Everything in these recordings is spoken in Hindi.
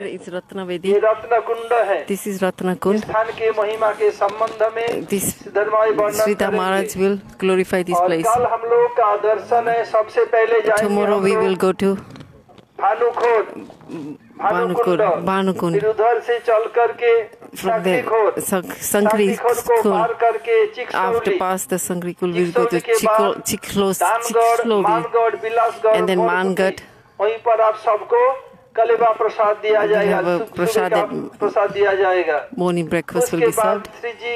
इस रत्नवेदी ये रत्न कुंड है दिस इज़ रत्न कुंड के महिमा के संबंध में this Sita Maharaj will glorify this place हम लोग का दर्शन है। सबसे पहले tomorrow we will go to Bhanukhot Bhanukund. Bhanukund. उधर से चल करके संक्री करके पास द संक्री कुल will go to Chiklo Chiklo and then Mangarh वहीं पर आप सबको कलेबा प्रसाद दिया जाएगा प्रसाद प्रसाद दिया जाएगा। Morning breakfast will be served Shri ji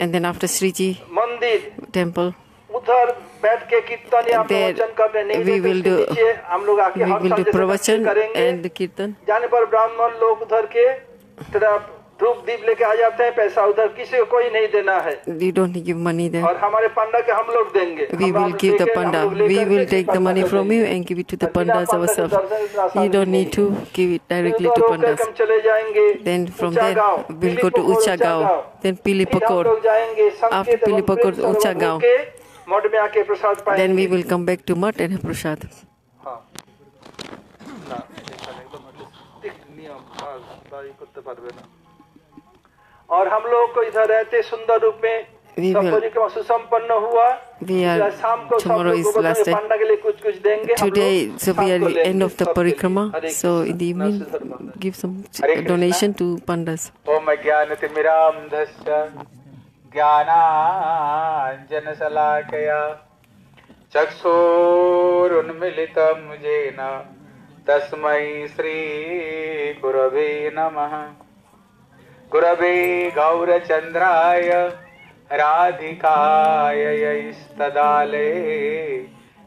and then after Shri ji mandir temple उधर बैठ के कीर्तन या प्रवचन करने नहीं वी विल डू हम लोग आके हर साल प्रवचन एंड कीर्तन। जाने पर ब्राह्मण लोग उधर के तरफ़ धूप दीप लेके आ जाते हैं पैसा उधर किसी को कोई नहीं देना है We don't give money there. और हमारे पंडा के हम लोग देंगे We हम will आप give the लेके, हम panda. लोग लेकर We will के take the पंडा money को from देंगे। you and give it to the और बिना pandas पंडा के ourselves. दर्शन इतना आसान You don't नहीं need to give it directly फिर to उधर होकर pandas. हम चले जाएंगे Then from ऊंचा there गांव, we'll go to पीलीपकोर, Ucha Gaon. गांव। Then फिर हम Pilipakor. लोग जाएंगे संकेत After एवं Pilipakor, प्रेम ऊंचा सर्वभू गांव। के मठ में आके प्रसाद पाएंगे Then we will come back to Mutt and have prasad. হ্যাঁ। না, এখানে একদম ঠিক নিয়ম, আর দায়ী করতে পারবে না। और हम लोग को इधर रहते सुंदर रूप में We will- We are- tomorrow is last day. Today, so we are the end of the parikrama. So in the evening, give some donation to pandas. ज्ञानाञ्जनशलाकया चक्षुरुन्मिलितं येन तस्मै श्रीगुरवे नमः गुरवे गौरचन्द्राय राधिकाय यैस्तदाले,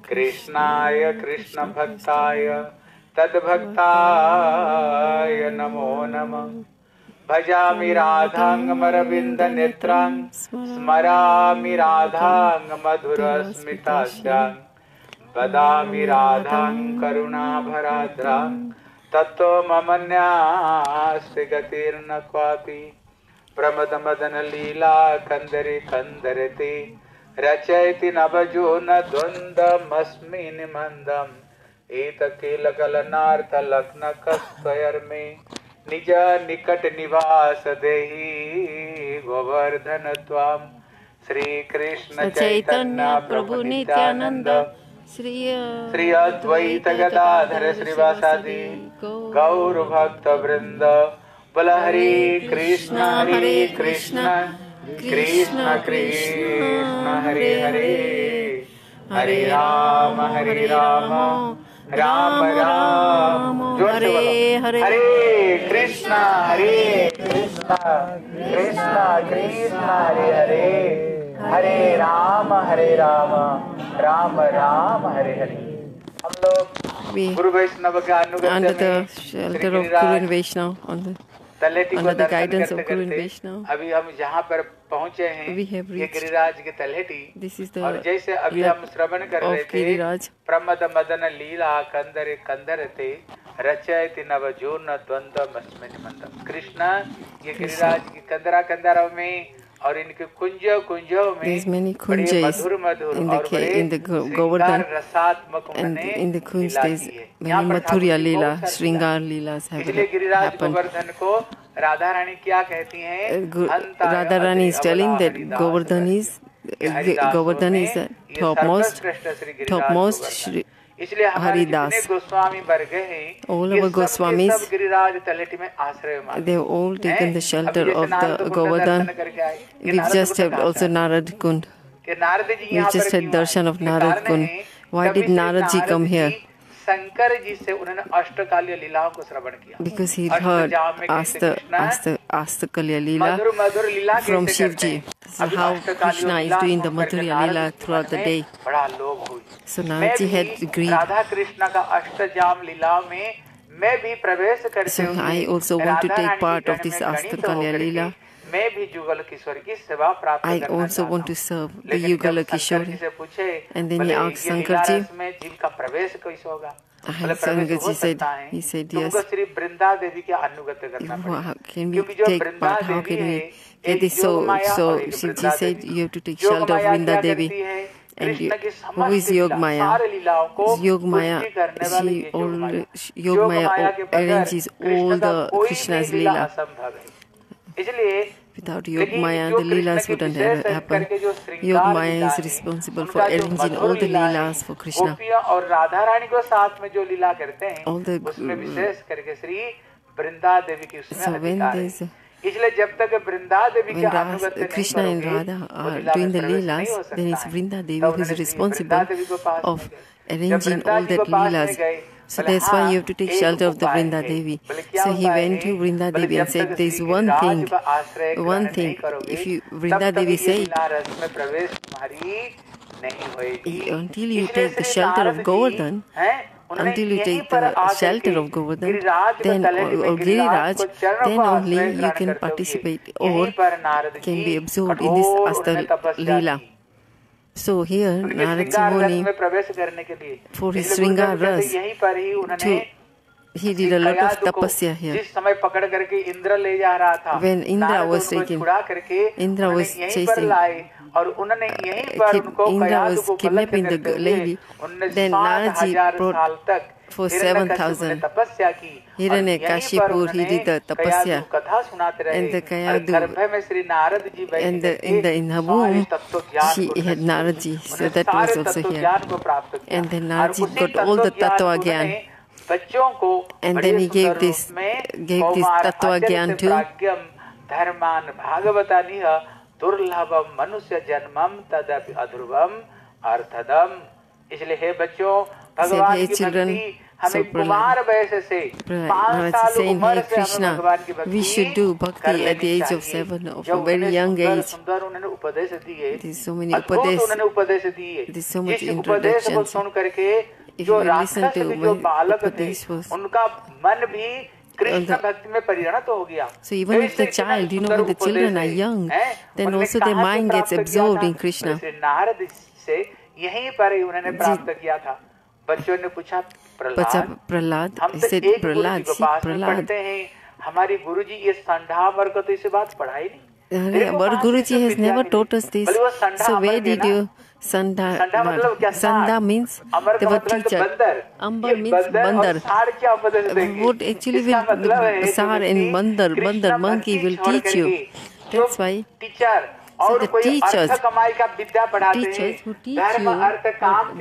कृष्णाय कृष्णभक्ताय, तद्भक्ताय नमो नमः। भजामि राधाङ्गमरविन्दनेत्रां स्मरामि राधाङ्गमधुरस्मितास्यां, वदामि राधां करुणाभराद्रां तत्त्व ममन्यास्ति गतिर्न क्वापि प्रमदमदनलीला कन्दरे कन्दरते। रचयति नभजो न द्वन्द्वमस्मि निमन्दम् एतकीलकलनार्थलग्नकस्त्वयर्मे निज निकट निवास देहि गोवर्धन त्वां श्रीकृष्ण चैतन्य प्रभु नित्यानंद श्री श्री अद्वैत गदाधर श्रीवासादि गौर भक्त वृंद बल हरे कृष्ण हरे कृष्ण। कृष्ण। कृष्ण हरे हरे हरे। राम हरे राम। राम। राम। हरे हरे। हरे कृष्ण हरे कृष्ण। कृष्ण कृष्ण हरे हरे। हरे राम हरे राम। राम राम हरे हरे। हम लोग We गुरु वैष्णव के अनुगत्य under the shelter of Guru and on the under the guidance of Guru and करते अभी हम जहाँ पर पहुँचे हैं we have ये reached- गिरिराज के तलेटी। This is the जैसे अभी lap हम श्रवण कर of रहे थे Giriraj. प्रमद मदन लीला कंदर कंदर रचयति द्वंद्व मंदम। कृष्ण ये गिरिराज की कंदरा कंदरा में There's many kunjas in the K, in the Govardhan, and in the kunj there's many Mathurya lila, Sringar have happened. Radha Rani is telling that Govardhan is uh, Govardhan is the topmost, topmost Shri. Haridas. All our Goswamis, they have all taken the shelter of the Govardhan. We've just had also Narad Kund. We've just had darshan of Narad Kund. Why did Naradji come here? Because he heard Asta, Asta, Astakalya Leela from Shivji. So how Krishna is doing the Madhurya Leela throughout the day. So now Naraji had agreed. So I also want to take part of this Astakalya Leela. I also want to serve the Yugala And then he asked Sankarji, Sangaji said, he said, yes. How can we take part? How can we get this? So, so Shivji said, you have to take shelter of Vrinda Devi. And you, who is Yogmaya? Yogmaya, she all, Yogmaya arranges all the Krishna's Leela. Without yog maya, the Leelas wouldn't have happened. Yogmaya is responsible for arranging all the Leelas for Krishna. All the mm, so when there's a, when Ras, Krishna and Radha are doing the Leelas, then it's Vrinda Devi who is responsible of arranging all that Leelas. So that's why you have to take shelter of the Vrinda Devi. So he went to Vrinda Devi and said, There is one thing, one thing. If you, Vrinda Devi said, until you take the shelter of Govardhan, until you take the shelter of Govardhan, then or, Giriraj, then only you can participate or can be absorbed in this Astal Leela. So here Narad Muni, for his Sringar Ras, to, he did a lot of tapasya here. When Indra was taken, Indra was chasing, Indra was kidnapping the lady, then Naraji brought for seven thousand तपस्या की। काशीपुर ही द तपस्या कथा सुनाते रहे। बच्चों को धर्मान देन ही दुर्लभ मनुष्य जन्मम तदपि अध्रुवम अर्थदम। इसलिए हे बच्चों भगवान की We should do bhakti at the age of seven, of a very young age. There's so many upadesh, there's so much introduction. If you listen to upadesh was, the, so even if the child, you know, when the children are young, then also their mind gets absorbed in Krishna. यहीं पर उन्होंने प्राप्त किया था बच्चों ने पूछा प्रहलाद प्रहलाद हम तो एक प्रहलाद पढ़ते हैं। हमारी गुरु जी ये संढा वर्ग तो इसे बात पढ़ाई नहीं। Guru ji has never taught us this so way did you संडा मतलब मींस मतलब बंदर। सार एक्चुअली मतलब बंदर बंदर monkey will teach you teacher So the teachers, teachers who teach you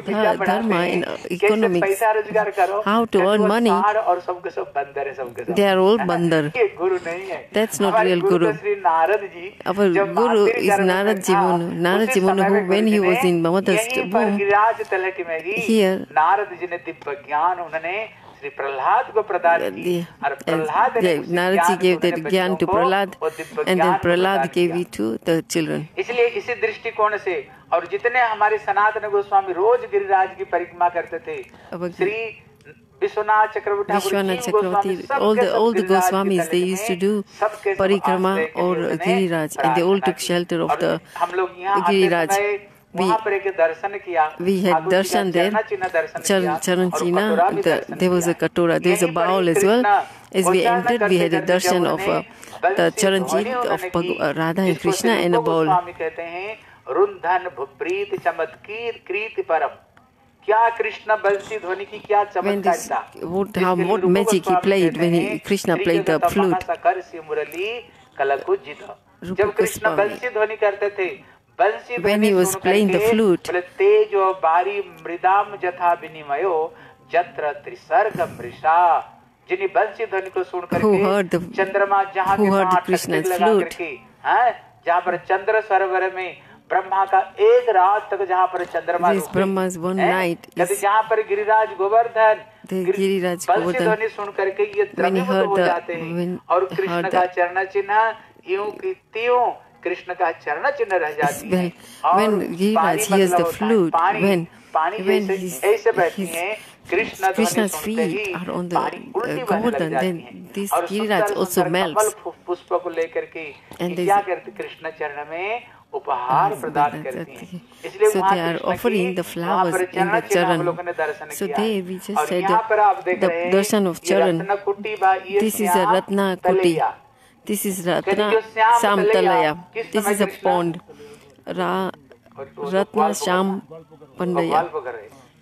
the uh, dharma how to earn money, they are all bandar. That's not real guru. Our guru is Narad Jimun. Narad Jimun, who when he was in Mamata's womb, here, Shri Prahlad को प्रदान ji gave that gyan to Prahlad and then Prahlad gave it to the children इसलिए इसी दृष्टिकोण से और जितने हमारे सनातन गोस्वामी रोज गिरिराज की परिक्रमा करते थे Shri Vishwanath Chakravarti all the all the Goswamis they used to do parikrama और Giriraj and they all took shelter of the Giriraj हम लोग यहाँ we had darshan there charan, china there was a katora there was a bowl as well as we entered we had a darshan of uh, the charanjit of Bhag- radha and krishna in a bowl रुंधन भुप्रीत चमत्कीर कृत परम क्या कृष्ण बंसी ध्वनि की क्या चमत्कारिता what how what magic he played when he, krishna played the flute मुरली कलकुजित जब कृष्ण बंसी ध्वनि करते थे When he was playing the flute, who heard the, who heard the Krishna's flute, हाँ, जहाँ पर चंद्र सरोवर में ब्रह्मा का एक रात तक जहाँ पर चंद्रमा one night यदि जहाँ पर गिरिराज गोवर्धन गिरिराज गोवर्धन ध्वनि सुन करके ये हो जाते हैं और कृष्ण का चरण चिन्ह यूँ की त्यों when, when he When he has the flute, when, when he's his, Krishna's feet are on the uh, golden, then this Giriraj also melts. And they, so they are offering the flowers in the charan. so they we just said the, the darshan of charan. this is a ratna kuti This is Ratna Samtalaya. This is a pond. Ra, Ratna Sham Pandaya.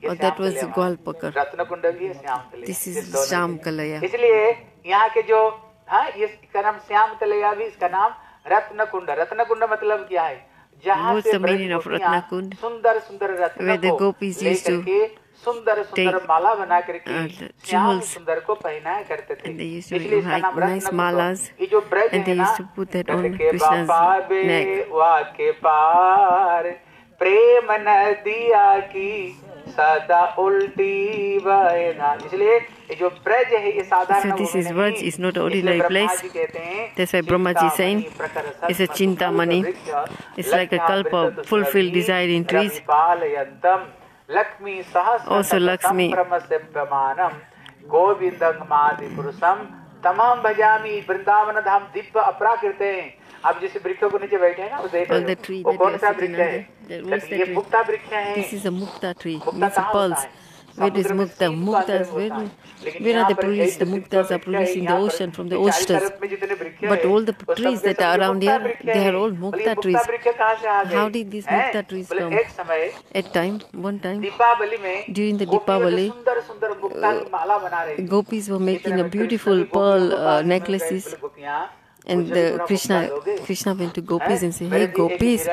और दैट वाज ग्वालपकर रत्न कुंडली है श्याम कलया दिस इज़ श्याम कलया इसलिए यहाँ के जो हाँ इसका नाम श्याम कलया भी इसका नाम रत्न कुंड रत्न कुंड मतलब क्या है? जहाँ से सुंदर सुंदर रत्न को लेकर टू सुंदर सुंदर take, माला बना करके uh, the श्याम jewels. सुंदर को पहनाया करते थे And they used to इसलिए इसका hide नाम रत्न nice कुंड। malas. ये जो ब्रज And they है ना used to put that on रथ के Krishna's बाबा बे neck. वाके पार प्रेम नदिया की सदा उल्टी बहना इसलिए ये जो ब्रज है ये साधारण So this भूमि is नहीं। Vraj, is not इसलिए ordinary ब्रह्मा place. जी कहते हैं, That's why Brahma ji is saying, Chintamani प्रकर it's a सत्संग Chintamani. वृक्ष, It's like a लक्ष्यामृत kalpa, fulfilled दुष्करी, desire in trees. रविपालयन्तम्, Lakshmi सहस Also Lakshmi. संभ्रमसेव्यमानम्, गोविन्दं तमाम भजामी वृंदावन धाम दिव्य अपराकृत। अब जैसे वृक्षों को नीचे बैठे हैं ना वो देख रहे हो। वो कौन सा वृक्ष है? तो ये मुक्ता वृक्ष है। This is a. मुक्ता होता है? Where is mukta? Mukta is where? Are the produce? The muktas are producing in the ocean from the oysters. But all the trees that are around here, they are all mukta trees. How did these mukta trees come? At time, one time, during the Deepavali, uh, gopis were making a beautiful pearl uh, necklaces. And the Krishna, Krishna went to gopis and said, "Hey gopis,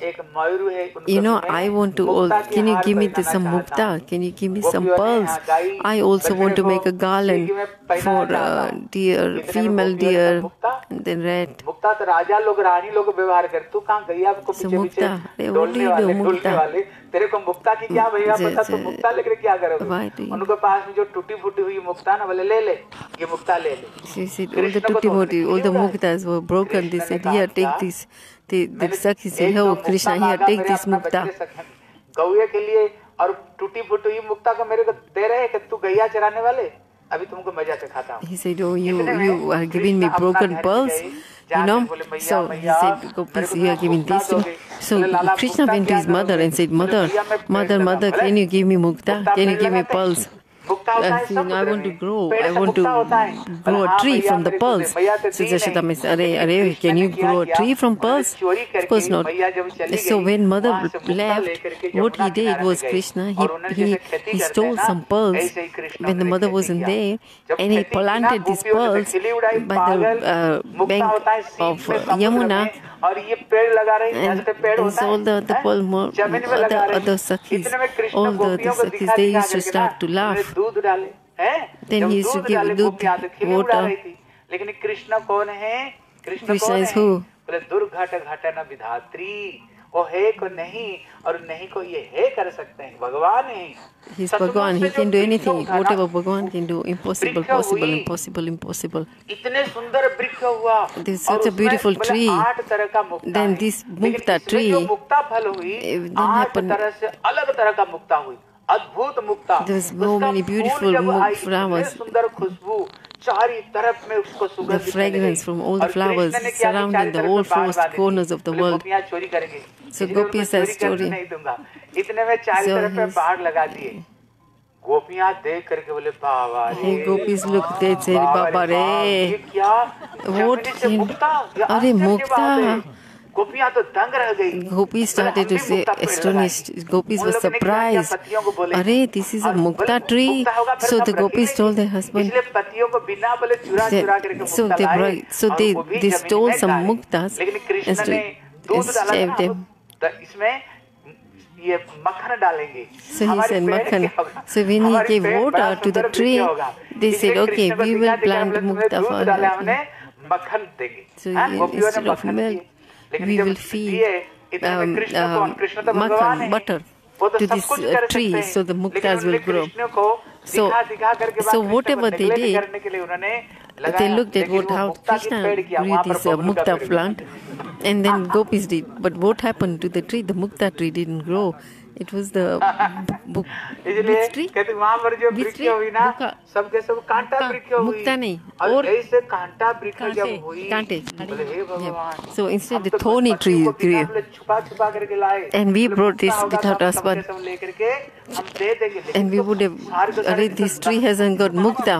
हिरण है, एक मयूर है, उनके you know, भी मैं I want to. Mukta All, की can you हार give me पहनाना the, some चाहता mukta? हूँ। Can you give me some गोपियों ने pearls? हाँ, गाई I also want to बछड़े make a को garland सींगी में पहनाना for चाहता uh, हूँ। deer, इतने में female गोपियों ने deer, कहा, मुक्ता and then rat. मुक्ता तो राजा लोग रानी लोग व्यवहार कर तू कहाँ गैया को So पीछे पीछे मुक्ता, अरे वो डोलने नहीं दो वाले मुक्ता। डोलने वाले तेरे को मुक्ता की क्या भैया जे- पता तू जे- मुक्ता लेकर क्या Why do करोगे you- उनके पास में जो टूटी फूटी हुई मुक्ता ना बोले ले ले ये मुक्ता ले ले She said, all the Krishna को tutti तो moti, all the क्यों muktas were broken. They Krishna ने said, कहा, here, "क्या? take this. तो oh, मुक्ता take मेरे this अपना mukta. बच्चे सखन। गौए के लिए और टूटी फूटी मुक्ता को मेरे को दे रहे हैं कि तू गैया चराने वाले अभी तुमको मज़ा से खाता हूँ He said, oh, you, इतने में you are giving me broken pearls, you know. So he said, gopis, you are giving this to me. So Krishna went to his mother and said, mother, "भैया, मैं mother, mother, can you give me mukta? Can you give me लगाते I want to grow, I want to grow a tree from the pearls. So Jashoda means, Arey, Arey, can you grow a tree from pearls? Of course not. So when mother left, what he did was Krishna, he, he, he stole some pearls when the mother wasn't there and he planted these pearls by the uh, bank of uh, Yamuna. And, and so all the, the, pearl the, the, the, sakis, all the, the, sakis, they used to start to laugh. दूध डाले give डाले दूध, गोपियाँ तो खिली उड़ा रही थी लेकिन कृष्ण कौन है कृष्ण कौन है बोले दुर्घट घटन विधात्री वो है को नहीं और नहीं को ये है कर सकते हैं भगवान है He's Bhagwan, he can do anything. Whatever Bhagwan can do, impossible, possible, impossible, impossible. इतने सुंदर वृक्ष हुआ There's such a beautiful tree. आठ तरह का मुक्ता Then this mukta इसमें जो tree, मुक्ता फल हुई eh, then आठ तरह से अलग तरह का मुक्ता हुई अद्भुत मुक्ता. सुंदर खुशबू चारी तरफ़ में उसको सुगंध The fragrance from all the flowers surrounding the बाड़ four corners of the world. चोरी करेंगे So चोरी करने story. नहीं दूँगा इतने में चारी So तरफ़ में he's- लगा दिए गोपियाँ देख करके बोले बाबा रे looked, they said, बाबा रे. क्या अरे Mukta. Gopi started to say, astonished. Gopis were surprised. Are, this is a mukta tree. So the gopis told their husband. They, so they brought, so they, they stole some muktas and, st- and them. So he said, Makhan. So when he gave water to the tree, they said, okay, we will plant mukta for our So instead of milk, we will feed um, um, makhan, butter to this uh, tree so the muktas will grow. So, so whatever they did, they looked at what how Krishna grew this uh, mukta plant and then gopis did. But what happened to the tree? The mukta tree didn't grow. It was the book इसलिए कहते वहाँ पर जो वृक्ष? हुई ना सब के सब कांटा का- वृक्ष हुई। मुक्ता नहीं, और ऐसे कांटा वृक्ष जब हुई कांटे। बोले हे भगवान थोनी ट्री छुपा छुपा करके लाए। And we brought this without us बोले छुपा छुपा and we would have this tree hasn't got mukta.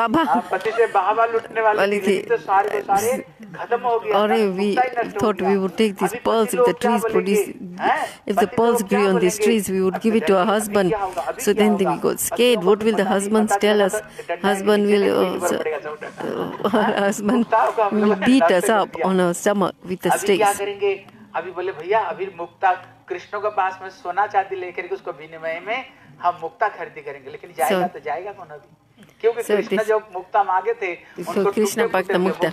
Baba. वाली we thought we would take these pearls if the trees produce if the pearls grew on these trees we would give it to our husband. So then we got scared. What will the husbands tell us? Husband will uh, our uh, husband will beat us up on our stomach with the sticks. Krishna को पास में सोना चांदी लेकर के उसको विनिमय में हम मुक्ता खरीदी करेंगे। लेकिन जाएगा so, तो जाएगा कौन अभी? क्योंकि so कृष्ण जब मुक्ता मांगे थे so Krishna Bhakta Mukta.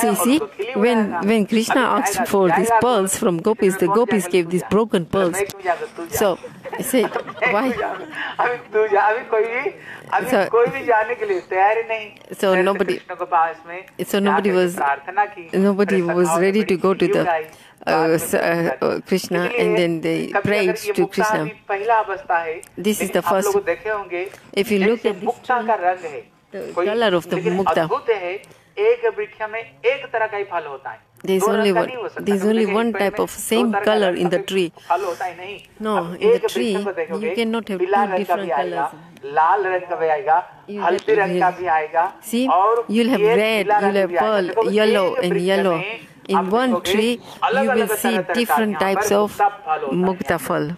So you see, when, when Krishna asked for these pearls from gopis, the gopis gave these broken pearls. So I said, why? So, so nobody, so nobody was, nobody was ready to go to the uh, Krishna and then they prayed to Krishna. This is the first. If you look at this, the color of the mukta. There's only one. There's only one type of same color in the tree. No, in the tree you cannot have two different colors. लाल रंग का See, you'll have red, you'll have pearl, yellow and yellow in one tree you will see different types of mukta fal.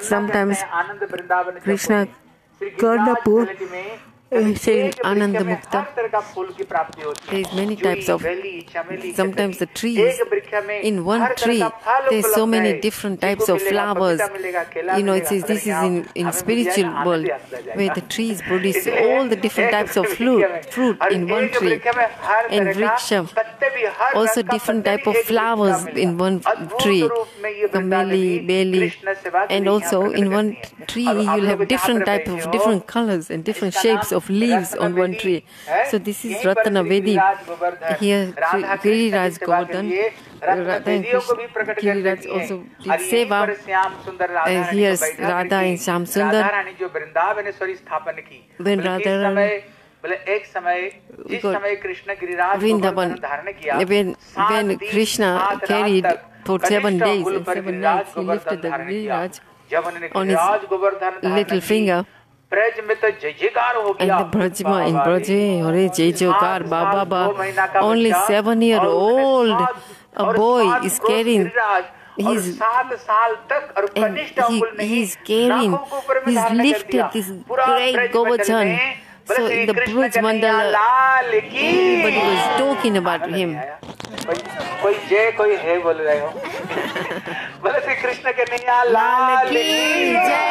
Sometimes Krishna Karnapur saying Ananda Mukta, there is many types of. Sometimes the trees, in one tree, there is so many different types of flowers. You know, it says this is in in spiritual world where the trees produce all the different types of fruit, fruit in one tree. And Vriksha, um, also different type of flowers in one tree, kameli, beli, and also in one tree you'll have different type of different colors and different shapes of leaves on one tree. So this is Ratna Vedi. Here Giri Raj Govardhan, eh, Radha and Giri Raj also did seva. Uh, here's Radha and Shyam Sundar. Then Radha and. एक समय जिस when, when Krishna carried for seven days and seven nights he lifted the Giriraj on his little finger and Brajma in Braji, Hore Jokar Baba Baba, only seven year old a boy is carrying He's, and he, he's carrying, he's lifted this great Govardhan So in the Brij Mandala, everybody was talking about him. कोई जय कोई है बोल रहे हो बोले श्री कृष्ण के नैया लाल की जय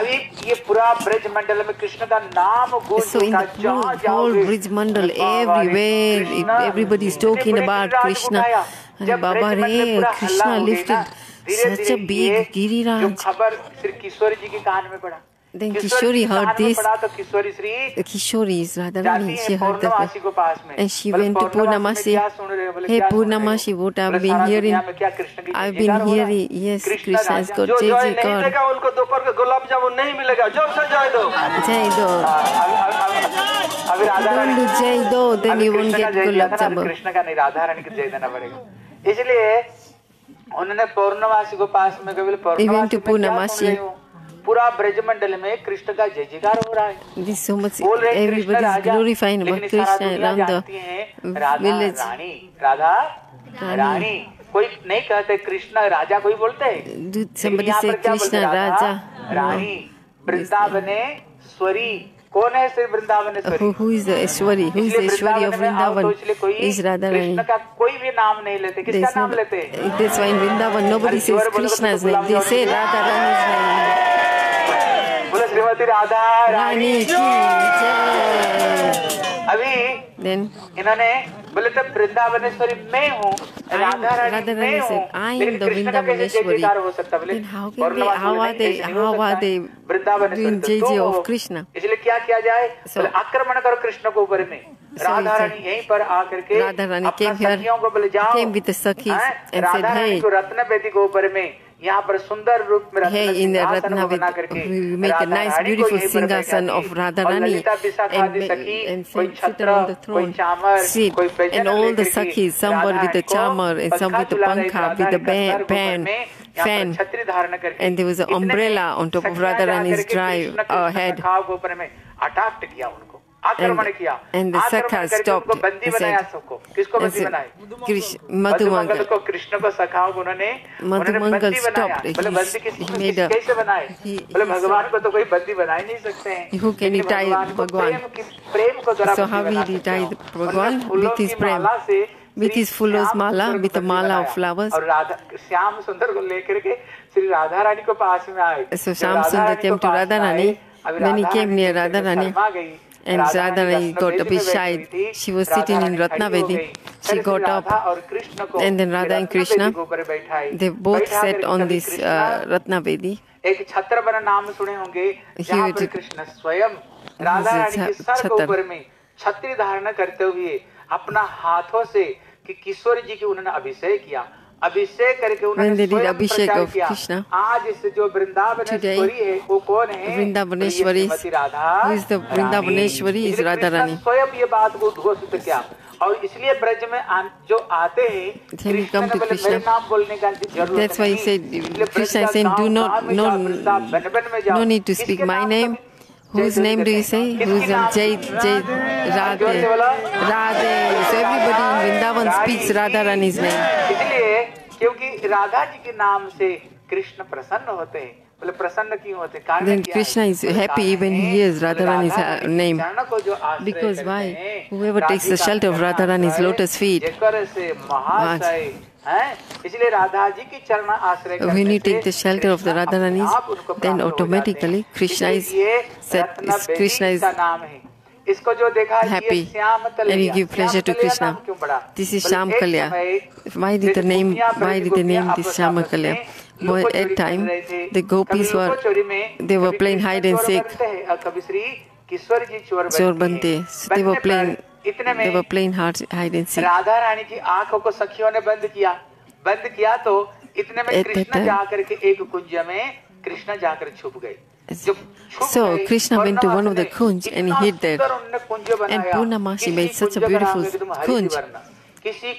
अभी ये पूरा ब्रज मंडल में कृष्ण का नाम so in the whole, whole Brij Mandal, everywhere, everybody is talking about Krishna. And Baba Re, Krishna lifted such a big Giriraj. जो खबर श्री किशोर जी के कान में पड़ा Then Kishori heard this. Kishori is Radharani. She heard that. And she went to Purnamasi. Hey Purnamasi, what I've been hearing. I've been hearing. Yes, Krishna has got Jai Jai God. Jai Do. Don't do Jai Do, then you won't get Gulab Jamun. इसलिए उन्होंने पौर्णमासी को पास में केवल पौर्णमासी पूरा ब्रजमंडल में कृष्ण का जय जयकार हो रहा है। so much, बोल रहे कृष्ण रानी राधा रानी. कोई नहीं कहते कृष्ण राजा कोई बोलते है। कृष्ण राजा रानी वृंदावने स्वरी कौन है Shri Vrindavaneshwari who who is the of Vrindavan is Radha Rani का कोई भी नाम नहीं लेते। किसका नाम लेते हैं? This why Vrindavan nobody says Krishna's name they say Radha Rani's name बोलो श्रीमती राधा रानी। की जय। अभी देन इन्होंने बोले तो वृंदावनेश्वरी मैं हूँ राधा रानी हूँ कृष्ण वृंदावनेश्वरी तो इसलिए क्या किया जाए? बोले आक्रमण करो कृष्ण को ऊपर में। राधा रानी यहीं पर आकर के राधा रानी को बोले जाओ राधा रानी को रत्न बेदी को ऊपर में Here in the make a nice, beautiful singhasan of Radharani and, and sit the throne, sit, and all the sakis, somebody with the chamar and some with the pankha, with the band, pan, fan, and there was an umbrella on top of Radharani's drive, uh, head. आक्रमण And- किया and the stopped उनको बंदी and बनाया said- सबको किसको and बंदी said, Krish- मधुमंगल. को कृष्ण को सखाओं उन्होंने बंदी stopped. He- बंदी किस a- बनाए भगवान को तो कोई बंदी बना ही नहीं सकते हैं Who can लेकिन he tie भगवान प्रेम को जरा So how he हो? With his With his फूलों श्याम माला, सुंदर को with बंदी mala of flowers. और राधा श्याम सुंदर को लेकर के श्री राधा रानी को पास में आए So Radha Sundar Rani came to Rani. अभी When he Radha came Rani near Sharma गई। And Radha Radha Rani got a रत्नवेदी bit shy. She was sitting in Ratnavedi. She got up. And then Radha and Krishna। They both sat on this uh, Ratnavedi. एक छत्र बना नाम सुने होंगे जहाँ पर Huge- कृष्ण स्वयं राधा रानी के सर के छत्र। ऊपर में छत्री धारण करते हुए अपना हाथों से कि किशोर जी की उन्होंने अभिषेक किया अभिषेक करके उन्होंने अभिषेक किया। आज इस जो वृंदावनेश्वरी है वो कौन है? वृंदावनेश्वरी तो राधा वृंदावनेश्वरी इज़ राधा रानी। स्वयं ये बात को उद्घोषित किया। और इसलिए ब्रज में आ, जो आते हैं कम नाम बोलने का ज़रूरत that's why no need to speak my name Whose name do you say? Who's um, Jai, Jai, Radhe. Radhe. So everybody in Vrindavan speaks Radha Rani's name. इसलिए क्योंकि राधा जी के नाम से कृष्ण प्रसन्न होते हैं बोले प्रसन्न क्यों होते कारण Then Krishna is happy even he है, hears बोले Radha Rani's, राधा uh, रानी के name. Because why? Whoever takes the shelter of चरण Radha Rani's lotus feet, When you take the shelter of the Radharani's, then automatically Krishna is, set, is, Krishna is happy and you give pleasure to Krishna. This is Shamkalya. Why did the name, why did the name this Sham Boy, at time, the gopis were, they were playing hide and seek. Chor Bante. So they were playing इतने they were में playing hard, hide and seek. Radha Rani की आंखों को सखियों ने बंद किया बंद किया तो इतने में At that कृष्ण time- जाकर के एक कुंज में कृष्ण जाकर छुप गए जब छुप So गए, Krishna went to one of the पूर्णमासी ने kunj and he इतना hid there. सुंदर उन्होंने कुंज बनाया। Purnamasi किसी made such a कुंज का beautiful रंग एकदम हरित kunj. किसी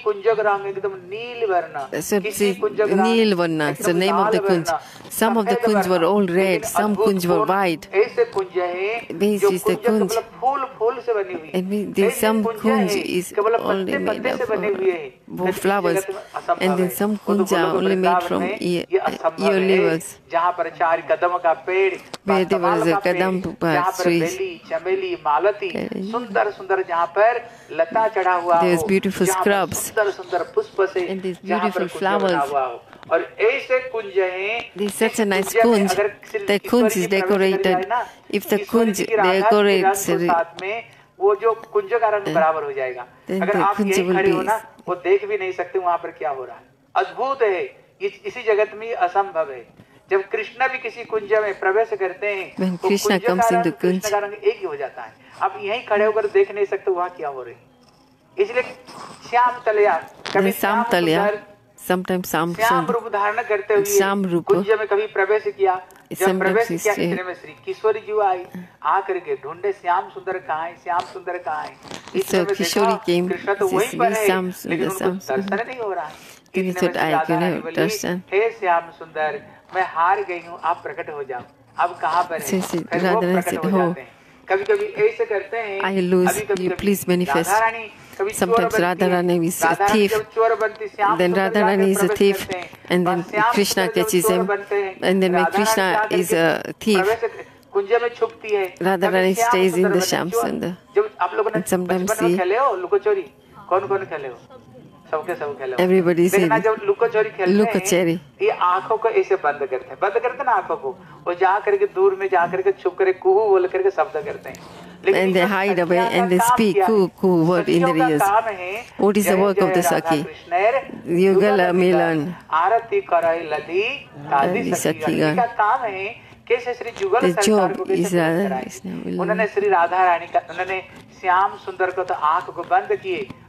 नील वर्ण So किसी see, कुंज का रंग Neel Varna, एकदम the name of the kunj. Some of the kunj were all red, some kunj were white. ऐसे कुंज है This is the kunj. फूल फूल से बनी हुई And there's some kunj is only made of हैं uh, flowers, and then some तो kunj are only made from ear levers. जहाँ पर चार कदम का पेड़ Where there was a kadam जहाँ trees. चमेली मालती सुंदर सुंदर जहाँ पर There's हो, beautiful जहाँ पर scrubs. सुंदर सुंदर पुष्प से And beautiful flowers. और ऐसे कुंज हैं There's such a जिस nice कुंज में kunj. अगर Shri The Ishwar kunj ji is decorated. If the kunj जी की राधा के decorates साथ में वो जो कुंज का रंग बराबर हो जाएगा अगर आप यही खड़े हो ना वो देख भी नहीं सकते वहाँ पर क्या हो रहा है अद्भुत है इसी जगत में असंभव है जब कृष्ण भी किसी कुंज में प्रवेश करते हैं तो Krishna का comes रंग, into कृष्ण kunj- का रंग एक ही हो जाता है आप यहीं खड़े होकर देख नहीं सकते वहाँ क्या हो रही इसलिए श्याम तलिया कभी sometimes Sam श्याम Sund. रूप धारण करते हुए श्याम रूप। कुंज में कभी प्रवेश किया जब प्रवेश किया इतने में श्री किशोरी जी आई आकर के ढूंढे श्याम सुंदर कहाँ है श्याम सुंदर कहाँ है So देखा, came, कृष्ण श्याम सुंदर, लेकिन उनको दर्शन नहीं हो रहा है Then he में said, "I can Rani have बोली, दर्शन." हे मैं हार गई हूँ आप प्रकट हो जाओ अब कहाँ पर है फिर वो प्रकट हो "Oh, जाते हैं कभी कभी ऐसे करते हैं manifest. राधा रानी कभी चोर Sometimes Radha Rani is a thief. Then Radha Rani is a thief, and then Krishna catches him, and then when Krishna is a thief, में छुपती है Rani श्याम stays in सुंदर। जब आप लोगों ने खेले हो कौन कौन खेले हो सबके सब खेले is देखना in- जब लुको चोरी खेलते लुकोचोरी। हैं ये आँखों को ऐसे बंद करते हैं। बंद करते हैं ना आँखों को। वो जा करके दूर में जा करके छुप करके कुहू बोल करके शब्द करते हैं। And they hide away and they speak क्या है? coo, coo word in their ears. What is the work of the है कैसे श्री जुगल The job is Radha। Krishna उन्होंने श्री राधा रानी का उन्होंने श्याम सुंदर को तो आँख को बंद किए।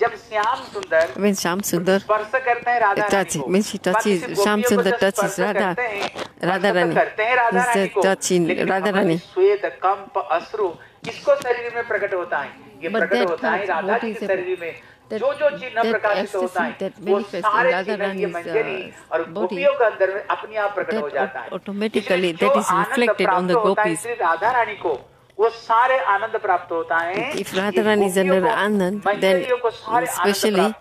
जब श्याम सुंदर when Shyam Sundar स्पर्श करते हैं Radha touch, when she touches Shyam Sundar touches Radha Radha Rani करते हैं राधा तो रानी। को। touching Radha Rani श्वेत कंप अश्रु किसको शरीर में प्रकट होता है? ये प्रकट होता है राधा के शरीर में। That, जो जो चिन्ह प्रकाशित होता है वो सारे चिन्ह मंजरी और गोपियों के अंदर अपने आप प्रकट हो जाता है। Automatically that is reflected on the gopis Radha Rani को। If Radha is under Anand, then especially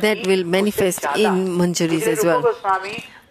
that will manifest in Manjuris as well.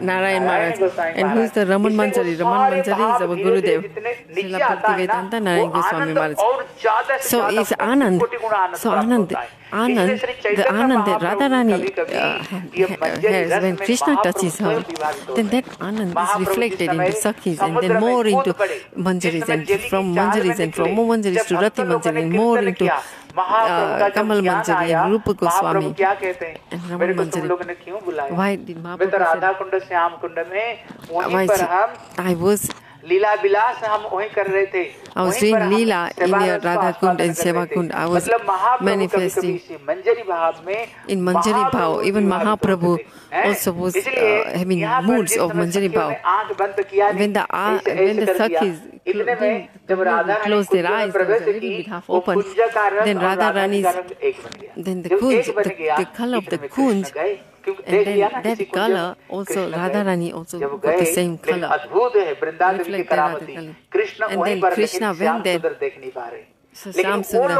Narayan Maharaj. And who is the Raman Manjari? Raman Manjari is our Gurudev, Srila Bhakti Narayan Goswami Maharaj. So it's Anand. So Anand, Anand, the Anand that Radharani uh, has, when Krishna touches her, then that Anand is reflected into Sakhis and then more into Manjaris and from Manjaris and from more Manjaris to Rati Manjari and more into कमल मंजरी रूप गोस्वामी। क्या कहते हैं? लोगों ने क्यों बुलाया? राधा कुंड श्याम कुंड में वहीं पर हम आई वॉज़ लीला विलास हम वही कर रहे थे। लीला इन राधा कुंड एंड सेवा कुंड आई मंजरी भाव में इन मंजरी भाव even Mahaprabhu I mean moods of manjari bhava. आँख बंद किया व्हेन द व्हेन द इतने में जब Radha close open then Radha Rani then the kunj kunj And then that color also Radharani also got the same color. Reflect the Radha. And then Krishna went there. So Shyam Sundar,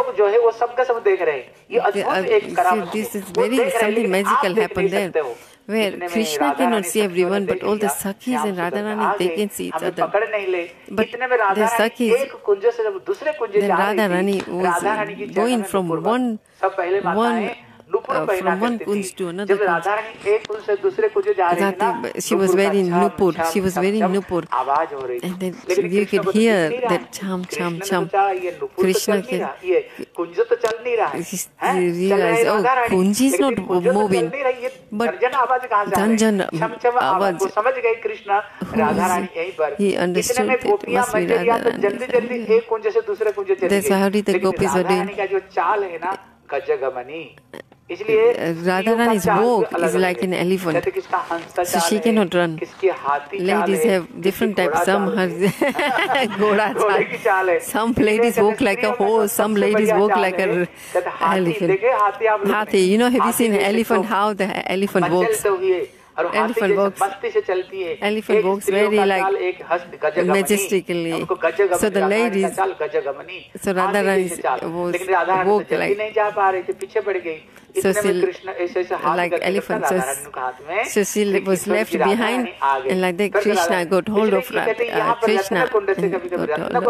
uh, this is very something magical happened there. where Krishna cannot see everyone, but all the sakis and Radharani, they can see each other. But the sakis. then Radharani was going from one, one uh, from one kunj to another kunj. Radha, she was wearing nupur. She was wearing nupur. And then you could hear that cham cham cham. Krishna can realize, oh, kunj is not moving. But Dhanjan Awaj, he understood that it must be Radha. That's how the gopis were doing. Gajagamani Uh, Radha Rani's walk is like an elephant, so she cannot run. Ladies have different types. Some have ghoda Some ladies walk like a horse. Some ladies walk like an elephant. Hathi, you know, have you seen elephant? How the elephant walks? और हाथी जैसे बस्ती से चलती है elephant एक walks very एक हस्त गजगमनी majestically उनको गजगमनी so the गजगमनी so Radha Rani वो लेकिन राधा रानी नहीं जा पा रही थी पीछे पड़ गई so she like elephant so, so she was left behind and like that krishna got hold of uh, krishna got hold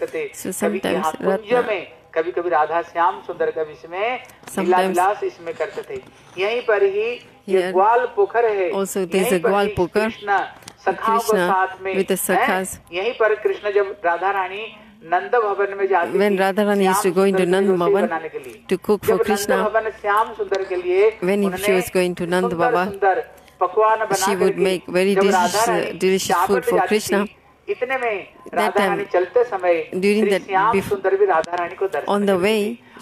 of so sometimes ratna कभी कभी राधा श्याम सुंदर कवि इसमें लीला विलास इसमें करते थे यहीं पर ही here. Also, there's a Gwalpokar, Krishna with the Sakhas. When Radharani used to go into Nand Bhavan to cook for Krishna, when she was going to Nand Baba, she would make very delicious, uh, delicious food for Krishna. इतने में राधा रानी चलते समय ड्यूरिंग सुंदर भी राधा रानी को दर्शन on the way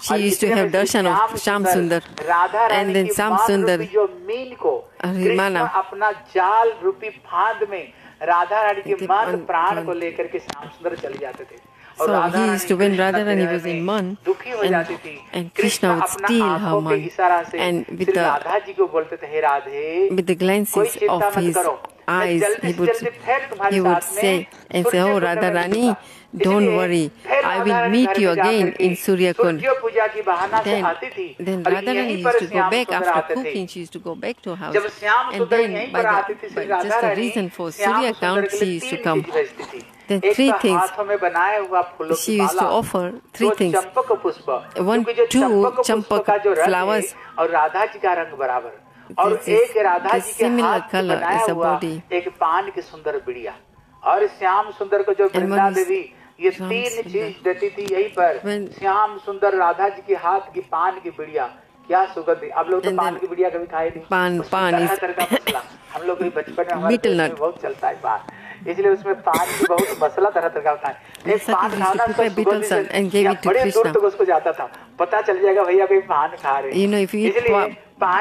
she used to have darshan of Sham Sundar, and then Sham Sundar, Rimana, अपना जाल रूपी फांद में राधा रानी के मन प्राण को लेकर के श्याम सुंदर चले जाते थे So he used to, when Radharani was in Man, and, and Krishna would steal her man, and with the, with the glances of his eyes, he would, he would say and say, Oh Radharani, don't worry, I will meet you again in Suryakund. Then, then Radharani used to go back after cooking, she used to go back to her house. And then, by, the, by just the reason for Suryakund, she used to come. Then three things she used to offer three things. One, two champak flowers. और एक राधा जी के हाथ बनाया हुआ एक पान की सुंदर बिड़िया। और श्याम सुंदर को जो वृंदा देवी ये तीन चीज़ देती थी यही पर। श्याम सुंदर राधा जी के हाथ की पान की बिड़िया। क्या सुगंध अब लोग तो पान की बिड़िया कभी खाए नहीं। पान पान हम लोग भी बचपन में बहुत चलता है पान। इसलिए उसमें पान की बहुत मसला तरह तरह का है। पान खाना तो बड़े दूर तक उसको जाता था। पता चल जाएगा भैया कोई पान खा रहे इसलिए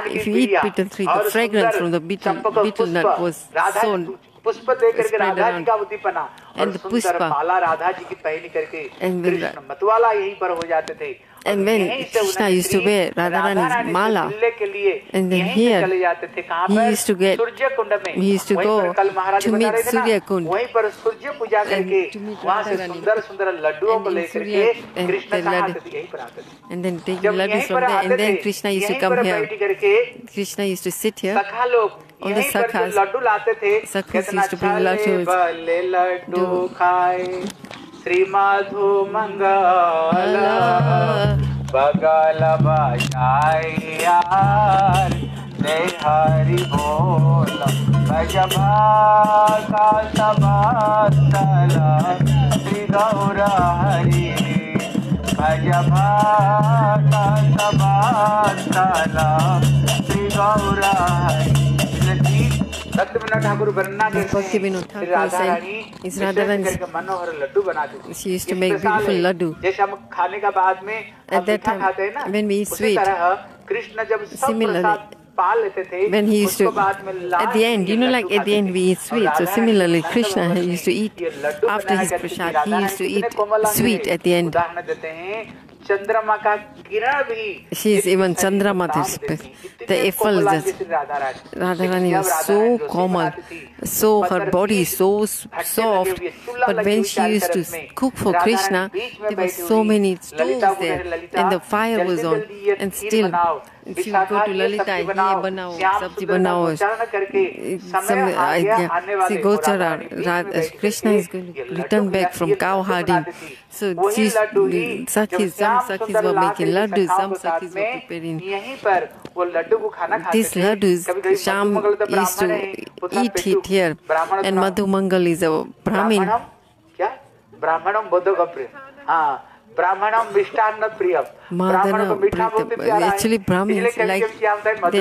if you eat betel tree, the fragrance from the betel, betel nut was so पुष्प देकर के राधा जी का उद्दीपना और सुंदर राधा जी की पहनी करके कृष्ण मतवाला यहीं पर हो जाते थे and when Krishna used to wear Radharani's mala, and then here he used to get, he used to go to meet Surya Kund and to meet Radharani and, the and then taking laddu from there, and then Krishna used to come here. Krishna used to sit here. All the sakhas, sakhas used to bring laddus. श्रीमाधु Mangla बगल बजायार जय हरि बोल। भजभा का श्री गौर हरि। भजभा का तबाला Shri Gaur Hari. Bhakti Vinod Thakur. She used to make beautiful laddu. At that time, when we eat sweet, similarly, when he used to, at the end, you know, like at the end we eat sweet. So similarly, Krishna used to eat, after his prasad, he used to eat sweet at the end. She is even Chandramata. The Eiffel just. Radharani was so common, so her body so soft. But when she used to cook for Krishna, there were so many stoves there, and the fire was on, and still Shiv को ललिता ये बनाओ सब्ज़ी बनाओ she goes to Radha, Krishna is going to return back from cowherding. So she's, Sakhis, some Sakhis were making laddus, some Sakhis were preparing. These laddus, Sham used to eat it here, and Madhu Mangal is a Brahmin. Brahmanam Bodhagapri. ब्राह्मणम मिष्टान्न प्रियम ब्राह्मणों को मीठा बहुत प्यारा है। Actually Brahman like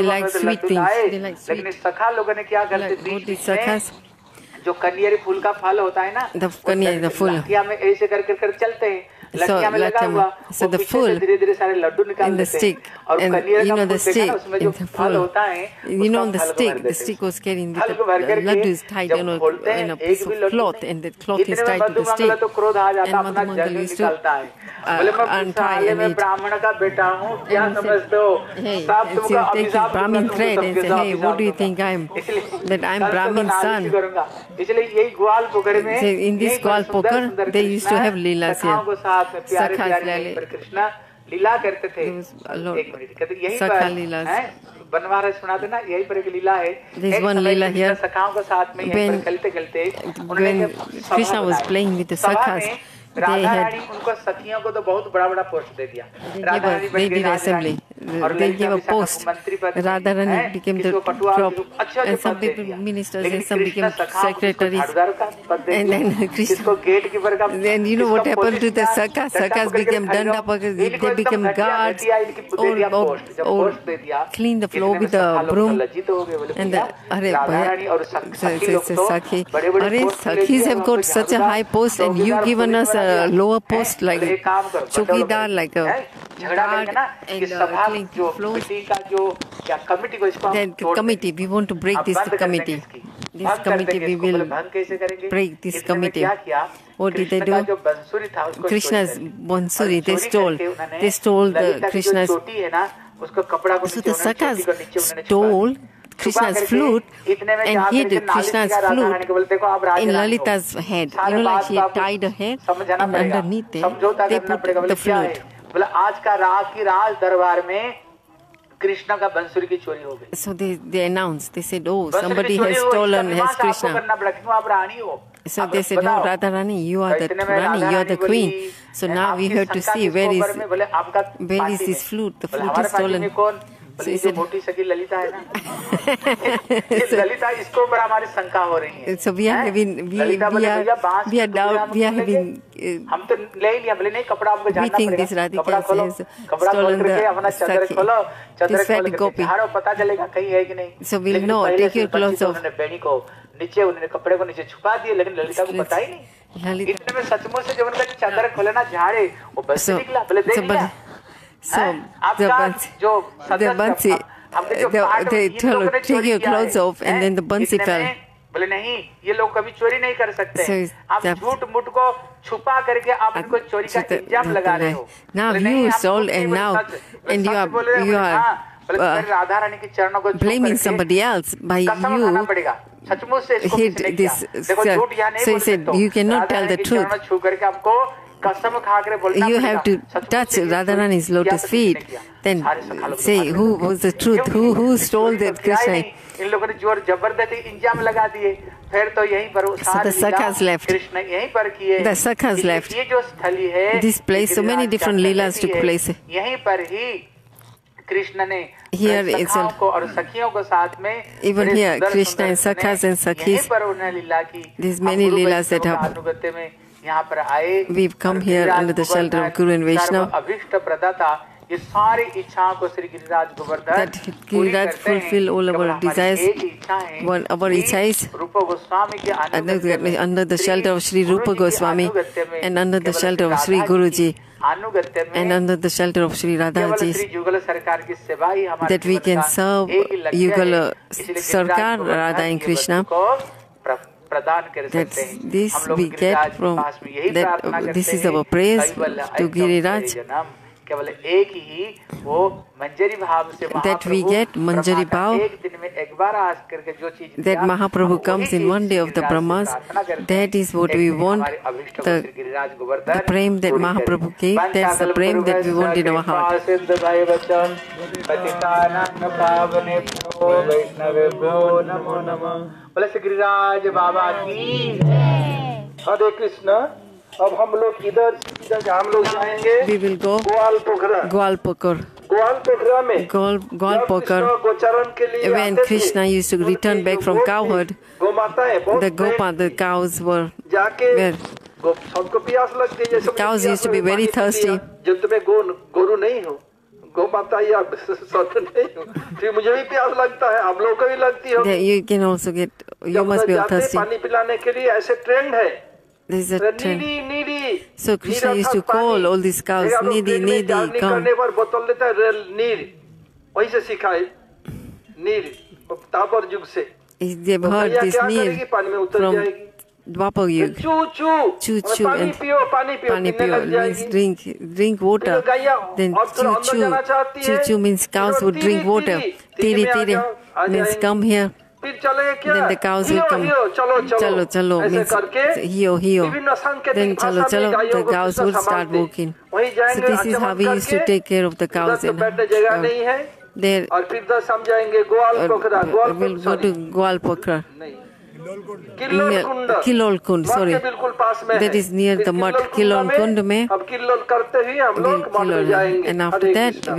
like sweet things they like sweet लेकिन सखा लोगों ने क्या करते थे सखा। जो कन्हैया फूल का फल होता है ना द फूल। क्या में ऐसे करके कर चलते हैं। so latam. So the full in the stick, and you know the stick in the full. You know the stick. The stick was carrying the, the laddu is tied in a, in a piece of cloth, and the cloth is tied to the stick. And Madhu Mangal used to uh, untie and eat. And he said, hey, take this Brahmin thread and say, hey, what do you think I am? That I am Brahmin son. So in this Gwal Pokar, they used to have Leelas here. साथ में प्यारे प्यारे कृष्णा लीला करते थे। एक मिनट कहते यही पर है? बनवारस सुना देना यही पर एक लीला है। एक वन लीला सखाओं के साथ में यहीं पर खेलते खेलते उन्होंने Krishna was playing with the sakhas Radha Rani उनको सखियों को तो बहुत बड़ा बड़ा पोस्ट दे दिया। Radha Rani assembly Radha Rani. Clean the flow with अरे सखी अरे sakhis have got such high post and you given us a lower post like chowkidar, like uh, a guard and uh, clean floors. Committee, we want to break this committee. This committee we will break this committee. What did they do? Krishna's bansuri they stole. They stole the Krishna's. So the Sakas stole Radha flute रानी को बोलते देखो आप राजा in रानी हो। Lalita's head. You सारे know, like बात she को had आपको tied her head समझाना and पड़ेगा underneath it, समझौता they करना put पड़ेगा बोले the क्या है flute. बोले आज का राज की राज दरबार में कृष्ण का बंसुरी की चोरी हो गई So they, they announced, they said, oh, bansuri somebody की चोरी has हो गई, stolen इसका his विनाश आपको Krishna. करना पड़ा क्यों आप रानी हो So आप they said, oh, बताओ। Radharani, you are तो the इतने में Rani, Radha you are the Rani queen. बोली, So "मैं now we आपकी have to शंका see किसको where ऊपर is में?" बोले आपका where पार्टी is में। this flute? The बोले, flute हमारे is पार्टी stolen. मोटी सकी ललिता है ना? ललिता इसको हमारी शंका हो रही है। So we are having, we, we are, we are doubt, हम we are having, uh, हम तो ले ही लिया बोले नहीं कपड़ा आपको जानना पड़ेगा। कपड़ा खोलो कपड़ा खोल करके अपना चादर खोलो चादर This खोल करके झाड़ो पता चलेगा कहीं है कि नहीं। से को उन्होंने बेड़ी को नीचे उन्होंने कपड़े को नीचे छुपा दिए लेकिन ललिता को पता ही नहीं. इतने में सचमुच से जब उनका चादर खोले ना झाड़े वो बस निकला बोले देख लिया। so हैं? the आपका Bansi, जो the सदस्य Bansi, था, हमने जो the- पाठ they इन tell लोगों her, ने take चोरी your किया clothes है, off, and हैं? then the Bansi इतने fell. में बोले नहीं ये लोग कभी चोरी नहीं कर सकते So it's- आप that- झूठ मूठ को छुपा करके आप इनको चोरी का So the- इल्जाम लगा रहे हो Now बोले, नहीं, you हम sold झूठ नहीं and बोले, now- सच- बोले, and you सच are- बोले, you बोले, are, हाँ, बोले, uh, फिर राधा रानी के चरणों को छू blaming करके somebody else by कसम you खाना पड़ेगा सचमुच से इसको hid किसने this- किया देखो so- झूठ यहाँ नहीं so he बोल said, सकते हो। you cannot Radha tell Rani the के truth. चरणों छू करके आपको you have to touch Radharan his lotus feet. Then say who was the truth, who who stole that Krishna. So the sakhas left. The sakhas left. This place, so many different leelas took place. Here even here, Krishna and sakhas and sakhis, there's many leelas that happen. We've come here under the shelter of Guru and Vaishnava that Giriraj fulfill all our desires, one our ichhas, under the shelter of Sri Rupa Goswami and under the shelter of Sri Guruji and under the shelter of Sri Radhaji that we can serve Yugala Sarkar, Radha and Krishna that this we get from that uh, this is our praise to Giriraj केवल एक ही वो मंजरी भाव से That we get मंजरी ब्रह्मा का भाव, एक दिन में एक बार आज करके जो चीज़ that Mahaprabhu comes in one day of the Brahmas, that is what we want, the- the prem that Mahaprabhu gave, that's the prem that we want in our heart. वैष्णवेभ्यो नमो नमः बोले श्री गिरिराज बाबा की। हरे कृष्ण अब हम लोग इधर हम लोग जाएँगे। ग्वाल ग्वाल पोखर ग्वाल पोखरा में। ग्वाल ग्वाल पोखर गोचरण के लिए when Krishna use return back from cowherd go है the go the cows were जाके प्यास लगती है गो गो हो माता या सत नहीं फिर मुझे भी प्यास लगता है आप लोगों को भी लगती हो। Also get, you जब must be जाते thirsty. पानी पिलाने के लिए ऐसे ट्रेंड है। This is a trend. नीडी नीडी So Krishna used to call all these cows, देखा लोग "Needi, ट्रेन में needi, जर्नी come." है नीर से सिखाए नीर तापर युग से। They've तो heard this उतर from Dwapar Yug. Choo choo and pani pio means drink, drink water. Then choo choo. Choo choo means cows would drink water. Tiri tiri means come here. Then the cows will come. Chalo chalo means hiyo hiyo. Then chalo chalo the cows will start walking. So this is how we used to take care of the cows in uh, there. Uh, uh, we'll go to Gwal Pokhara. Near- Kund sorry that math near the बिल्कुल पास में That is near फिर the mठ, किल्लोल किल्लोल कुंड में। अब किलोल करते ही हम लोग मठ में किल्लोल, जाएँगे। And after Hare that Krishna.